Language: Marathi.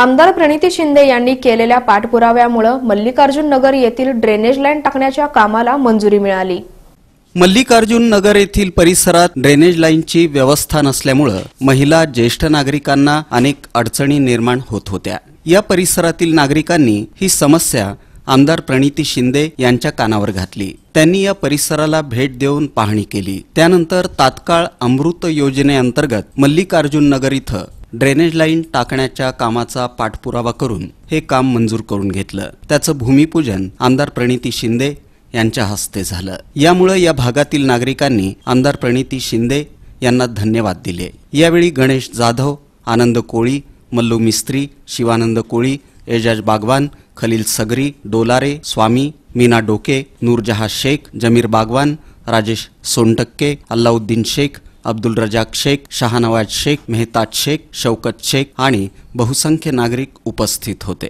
आमदार प्रणिती शिंदे यांनी केलेल्या पाठपुराव्यामुळे मल्लिकार्जुन नगर येथील ड्रेनेज लाईन टाकण्याच्या कामाला मंजुरी मिळाली. मल्लिकार्जुन नगर येथील परिसरात ड्रेनेज लाईनची व्यवस्था नसल्यामुळं महिला ज्येष्ठ नागरिकांना अनेक अडचणी निर्माण होत होत्या. या परिसरातील नागरिकांनी ही समस्या आमदार प्रणिती शिंदे यांच्या कानावर घातली. त्यांनी या परिसराला भेट देऊन पाहणी केली. त्यानंतर तात्काळ अमृत योजनेअंतर्गत मल्लिकार्जुन नगर इथं ड्रेनेज लाईन टाकण्याच्या कामाचा पाठपुरावा करून हे काम मंजूर करून घेतलं. त्याचं भूमिपूजन आमदार प्रणिती शिंदे यांच्या हस्ते झालं. यामुळे या भागातील नागरिकांनी आमदार प्रणिती शिंदे यांना धन्यवाद दिले. यावेळी गणेश जाधव आनंद कोळी मल्लू मिस्त्री शिवानंद कोळी एजाज बागवान खलील सगरी डोलारे स्वामी मीना डोके नूरजहा शेख जमीर बागवान राजेश सोनटक्के अल्लाउद्दीन शेख अब्दुल रजाक शेख शहानवाज शेख मेहताज शेख शौकत शेख आणि बहुसंख्य नागरिक उपस्थित होते.